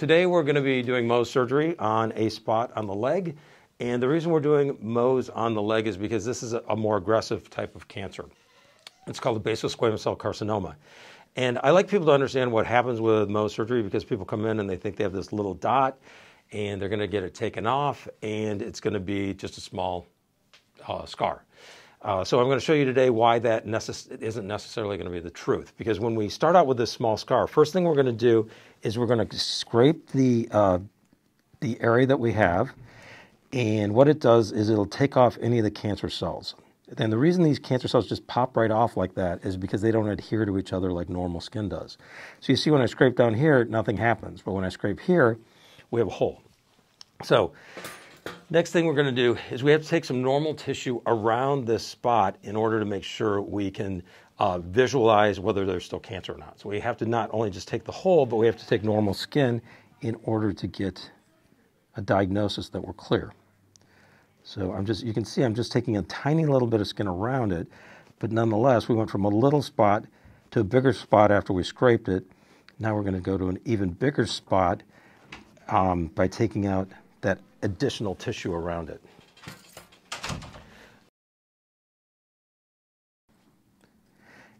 Today we're going to be doing Mohs surgery on a spot on the leg. And the reason we're doing Mohs on the leg is because this is a, more aggressive type of cancer. It's called a basal squamous cell carcinoma. And I like people to understand what happens with Mohs surgery because people come in and they think they have this little dot and they're going to get it taken off and it's going to be just a small uh, scar. Uh, so I'm going to show you today why that necess- isn't necessarily going to be the truth. Because when we start out with this small scar, first thing we're going to do is we're going to scrape the uh, the area that we have, and what it does is it'll take off any of the cancer cells. And the reason these cancer cells just pop right off like that is because they don't adhere to each other like normal skin does. So you see when I scrape down here, nothing happens. But when I scrape here, we have a hole. So Next thing we're going to do is we have to take some normal tissue around this spot in order to make sure we can uh, visualize whether there's still cancer or not. So we have to not only just take the hole, but we have to take normal skin in order to get a diagnosis that we're clear. So I'm just, you can see I'm just taking a tiny little bit of skin around it, but nonetheless, we went from a little spot to a bigger spot after we scraped it. Now we're going to go to an even bigger spot um, by taking out that additional tissue around it.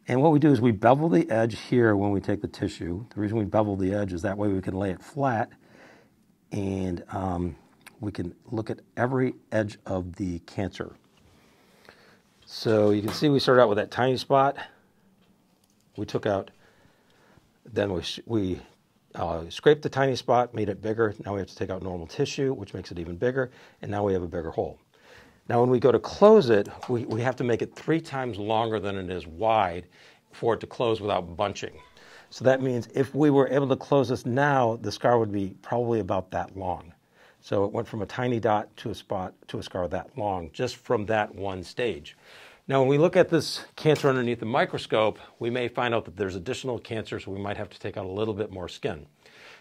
And what we do is we bevel the edge here when we take the tissue. The reason we bevel the edge is that way we can lay it flat and um, we can look at every edge of the cancer. So you can see we started out with that tiny spot. We took out, then we, we uh, scraped the tiny spot, made it bigger. Now we have to take out normal tissue, which makes it even bigger, and now we have a bigger hole. Now, when we go to close it, we, we have to make it three times longer than it is wide for it to close without bunching. So that means if we were able to close this now, the scar would be probably about that long. So it went from a tiny dot to a spot to a scar that long just from that one stage. Now, when we look at this cancer underneath the microscope, we may find out that there's additional cancer, so we might have to take out a little bit more skin.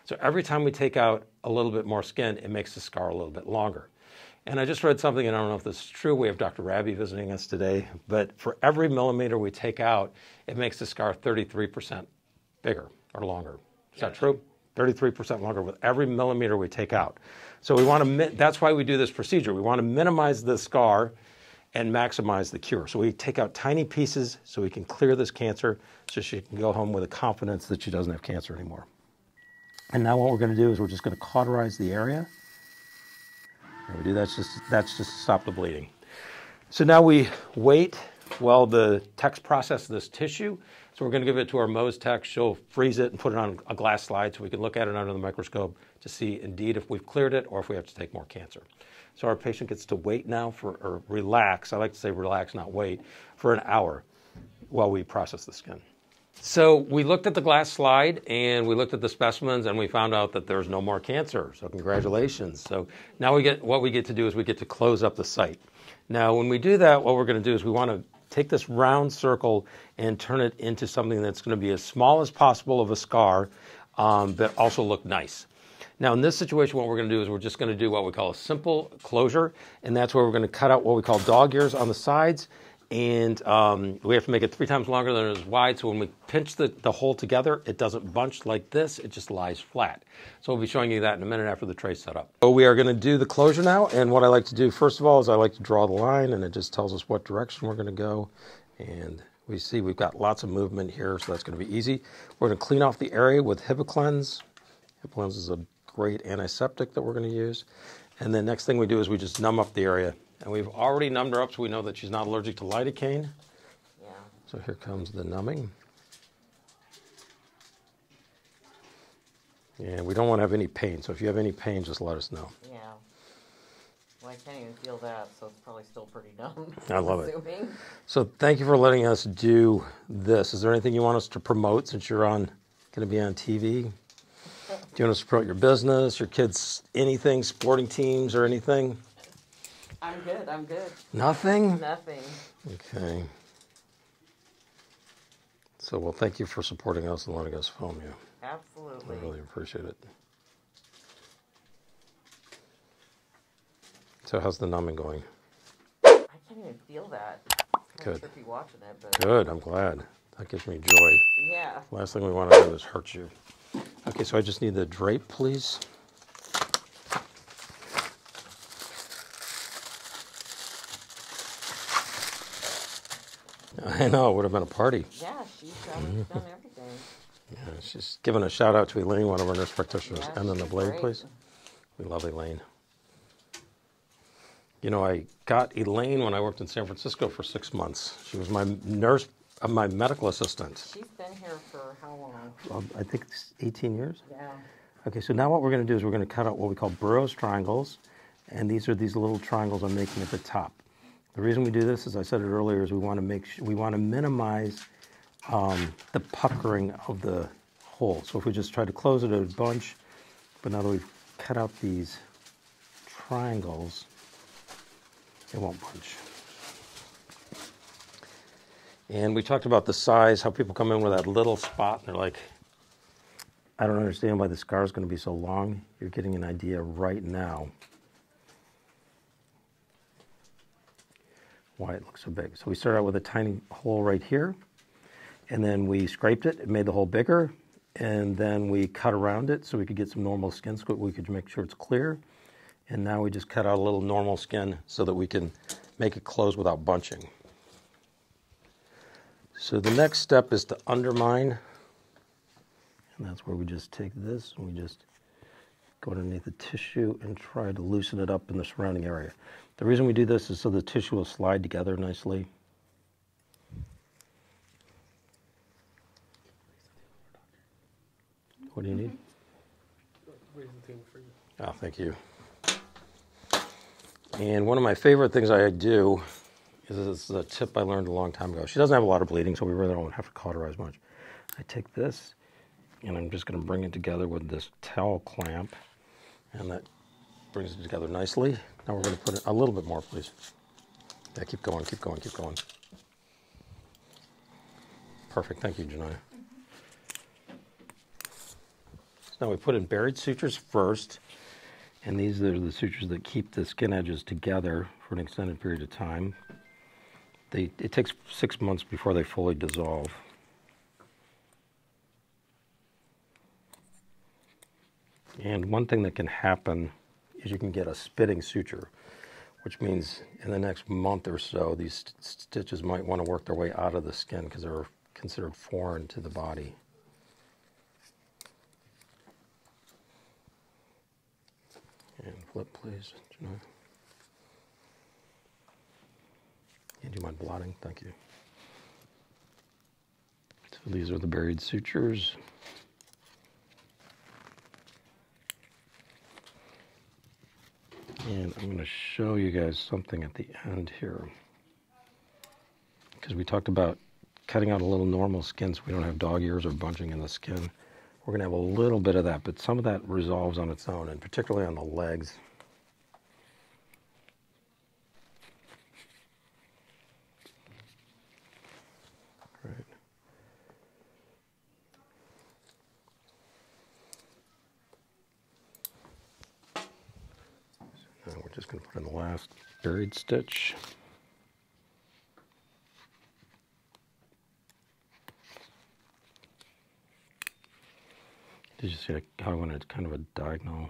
So every time we take out a little bit more skin, it makes the scar a little bit longer. And I just read something, and I don't know if this is true. We have Dr. Rabi visiting us today, but for every millimeter we take out, it makes the scar 33% bigger or longer. Is that true? 33% longer with every millimeter we take out. So we want to, that's why we do this procedure. We want to minimize the scar and maximize the cure. So we take out tiny pieces so we can clear this cancer so she can go home with a confidence that she doesn't have cancer anymore. And now what we're going to do is we're just going to cauterize the area. And we do that's just that's just to stop the bleeding. So now we wait while the techs process this tissue. So we're going to give it to our Mohs tech. She'll freeze it and put it on a glass slide so we can look at it under the microscope to see indeed if we've cleared it or if we have to take more cancer. So our patient gets to wait now for, or relax, I like to say relax, not wait, for an hour while we process the skin. So we looked at the glass slide and we looked at the specimens and we found out that there's no more cancer. So congratulations. So now we get what we get to do is we get to close up the site. Now when we do that, what we're going to do is we want to take this round circle and turn it into something that's going to be as small as possible of a scar, um, but also look nice. Now, in this situation, what we're going to do is we're just going to do what we call a simple closure, and that's where we're going to cut out what we call dog ears on the sides, and um, we have to make it three times longer than it is wide. So when we pinch the, the hole together, it doesn't bunch like this; it just lies flat. So we'll be showing you that in a minute after the tray's set up. So we are going to do the closure now, and what I like to do first of all is I like to draw the line, and it just tells us what direction we're going to go, and we see we've got lots of movement here, so that's going to be easy. We're going to clean off the area with Hibiclens. Hibiclens is a great antiseptic that we're going to use. And then next thing we do is we just numb up the area. And we've already numbed her up so we know that she's not allergic to lidocaine. Yeah. So here comes the numbing. And we don't want to have any pain. So if you have any pain, just let us know. Yeah. Well, I can't even feel that, so it's probably still pretty numb. I love assuming. it. So thank you for letting us do this. Is there anything you want us to promote since you're on going to be on TV? Do you want to support your business, your kids, anything, sporting teams or anything? I'm good. I'm good. Nothing? Nothing. Okay. So, well, thank you for supporting us and letting us film you. Absolutely. I really appreciate it. So, how's the numbing going? I can't even feel that. Good. trippy watching it, but Good. I'm glad. That gives me joy. yeah. Last thing we want to do is hurt you. Okay. So I just need the drape, please. I know, it would have been a party. Yeah, she's done, done everything. Yeah, she's giving a shout out to Elaine, one of our nurse practitioners. Yeah, and then the blade, great. please. We love Elaine. You know, I got Elaine when I worked in San Francisco for six months. She was my nurse, uh, my medical assistant. She's been here for how long? Um, I think it's 18 years. Yeah. Okay, so now what we're going to do is we're going to cut out what we call Burow's triangles, and these are these little triangles I'm making at the top. The reason we do this, as I said it earlier, is we want to make sh- we want to minimize um, the puckering of the hole. So if we just try to close it a bunch, but now that we've cut out these triangles, it won't bunch. And we talked about the size, how people come in with that little spot and they're like, I don't understand why the scar is going to be so long. You're getting an idea right now why it looks so big. So we start out with a tiny hole right here, and then we scraped it. It made the hole bigger, and then we cut around it so we could get some normal skin so we could make sure it's clear. And now we just cut out a little normal skin so that we can make it close without bunching. So the next step is to undermine and that's where we just take this and we just go underneath the tissue and try to loosen it up in the surrounding area. The reason we do this is so the tissue will slide together nicely. What do you need? Oh, thank you. And one of my favorite things I do this is a tip I learned a long time ago. She doesn't have a lot of bleeding, so we really don't have to cauterize much. I take this and I'm just going to bring it together with this towel clamp, and that brings it together nicely. Now we're going to put it a little bit more, please. Yeah, keep going, keep going, keep going. Perfect. Thank you, Janaya. Now we put in buried sutures first, and these are the sutures that keep the skin edges together for an extended period of time. They, it takes six months before they fully dissolve. And one thing that can happen is you can get a spitting suture, which means in the next month or so, these st- stitches might want to work their way out of the skin because they're considered foreign to the body. And flip, please. Do you mind blotting? Thank you. So these are the buried sutures. And I'm going to show you guys something at the end here. Because we talked about cutting out a little normal skin so we don't have dog ears or bunching in the skin. We're going to have a little bit of that, but some of that resolves on its own, and particularly on the legs. Just going to put in the last buried stitch. Did you see how I went kind of a diagonal?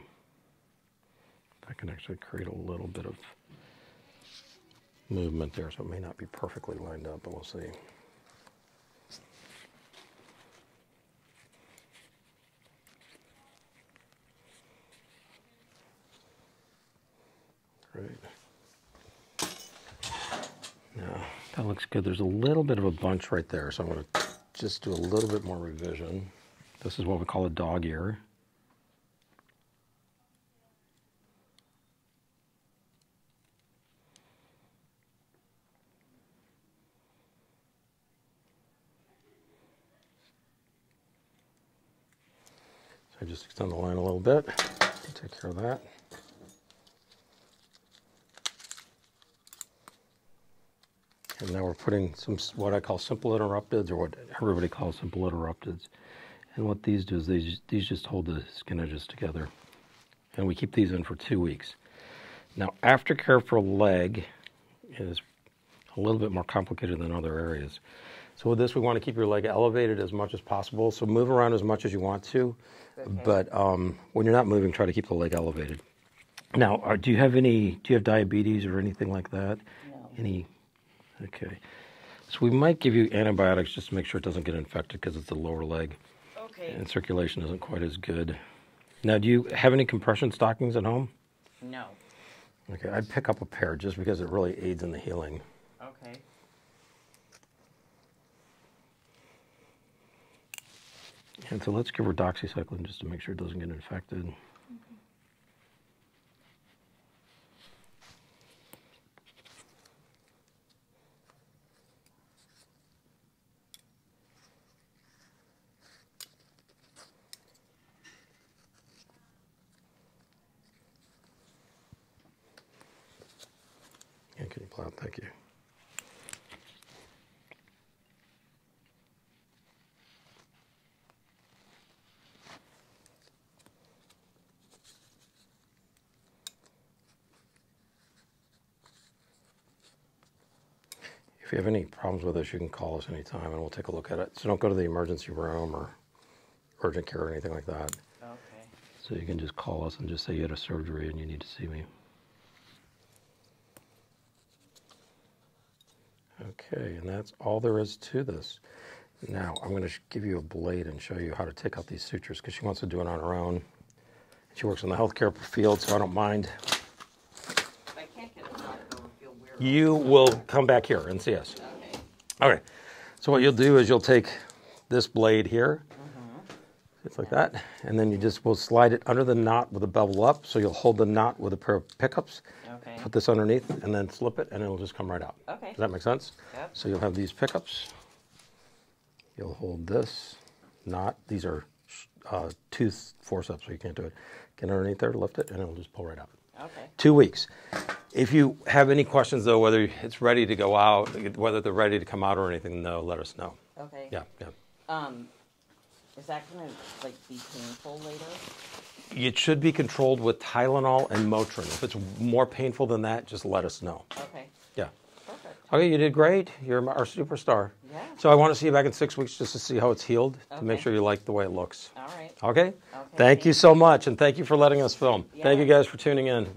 That can actually create a little bit of movement there, so it may not be perfectly lined up, but we'll see. Now, that looks good. There's a little bit of a bunch right there, so I'm going to just do a little bit more revision. This is what we call a dog ear. So I just extend the line a little bit, take care of that. And now we're putting some what I call simple interrupteds, or what everybody calls simple interrupteds. And what these do is these these just hold the skin edges together, and we keep these in for two weeks. Now, aftercare for leg is a little bit more complicated than other areas. So with this, we want to keep your leg elevated as much as possible. So move around as much as you want to, Okay. but um, when you're not moving, try to keep the leg elevated. Now, are, do you have any? Do you have diabetes or anything like that? No. Any? Okay. So we might give you antibiotics just to make sure it doesn't get infected because it's the lower leg Okay. and circulation isn't quite as good. Now, do you have any compression stockings at home? No. Okay, I'd pick up a pair just because it really aids in the healing. Okay. And so let's give her doxycycline just to make sure it doesn't get infected. Can you? Thank you. If you have any problems with this, you can call us anytime and we'll take a look at it. So don't go to the emergency room or urgent care or anything like that. Okay. So you can just call us and just say you had a surgery and you need to see me. Okay, and that's all there is to this. Now I'm going to give you a blade and show you how to take out these sutures because she wants to do it on her own. She works in the healthcare field, so I don't mind. I can't get it out. You will come back here and see us. Okay. Okay. So what you'll do is you'll take this blade here, just like that, and then you just will slide it under the knot with a bevel up. So you'll hold the knot with a pair of pickups, Okay. put this underneath, and then slip it, and it'll just come right out. Okay. Does that make sense? Yep. So you'll have these pickups. You'll hold this knot. These are uh, tooth forceps, so you can't do it. Get underneath there, lift it, and it'll just pull right out Okay. two weeks. If you have any questions, though, whether it's ready to go out, whether they're ready to come out or anything, no, let us know. Okay. Yeah, yeah. Um, is that gonna like be painful later? It should be controlled with Tylenol and Motrin. If it's more painful than that, just let us know. Okay. Yeah. Perfect. Okay, you did great. You're our superstar. Yeah. So I want to see you back in six weeks just to see how it's healed, to make sure you like the way it looks. All right. Okay? Okay, Thank you so much, and thank you for letting us film. Thank you guys for tuning in.